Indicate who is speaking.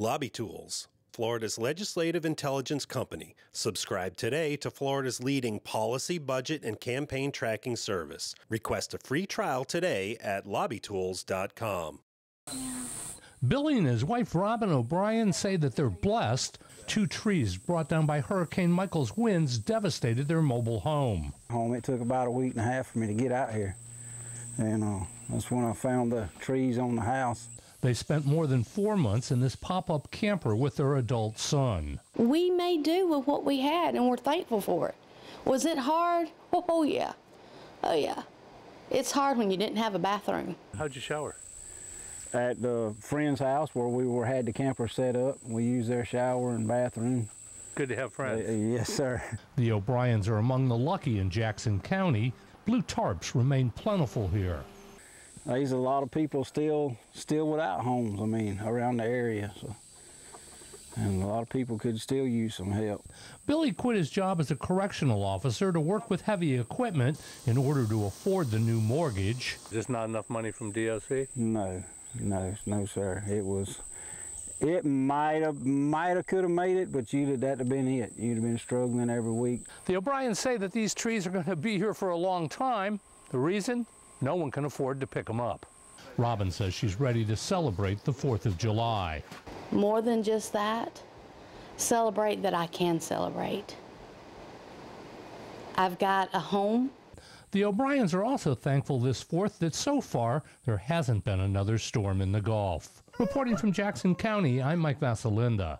Speaker 1: Lobby Tools, Florida's legislative intelligence company. Subscribe today to Florida's leading policy, budget, and campaign tracking service. Request a free trial today at lobbytools.com.
Speaker 2: Billy and his wife Robin O'Brien say that they're blessed. Two trees brought down by Hurricane Michael's winds devastated their mobile home.
Speaker 3: Home, it took about a week and a half for me to get out here. And uh, that's when I found the trees on the house.
Speaker 2: They spent more than four months in this pop up camper with their adult son.
Speaker 4: We made do with what we had, and we're thankful for it. Was it hard? Oh, yeah. Oh, yeah. It's hard when you didn't have a bathroom.
Speaker 5: How'd you shower?
Speaker 3: At the friend's house where we were had the camper set up, we used their shower and bathroom.
Speaker 5: Good to have friends.
Speaker 3: Uh, yes, sir.
Speaker 2: The O'Briens are among the lucky in Jackson County. Blue tarps remain plentiful here.
Speaker 3: Uh, There's a lot of people still still without homes. I mean, around the area, so. and a lot of people could still use some help.
Speaker 2: Billy quit his job as a correctional officer to work with heavy equipment in order to afford the new mortgage.
Speaker 5: Is this not enough money from DOC?
Speaker 3: No, no, no, sir. It was. It might have, might have, could have made it, but you'd that'd have been it. You'd have been struggling every week.
Speaker 2: The O'Briens say that these trees are going to be here for a long time. The reason? No one can afford to pick them up. Robin says she's ready to celebrate the 4th of July.
Speaker 4: More than just that, celebrate that I can celebrate. I've got a home.
Speaker 2: The O'Briens are also thankful this 4th that so far there hasn't been another storm in the Gulf. Reporting from Jackson County, I'm Mike Vasilinda.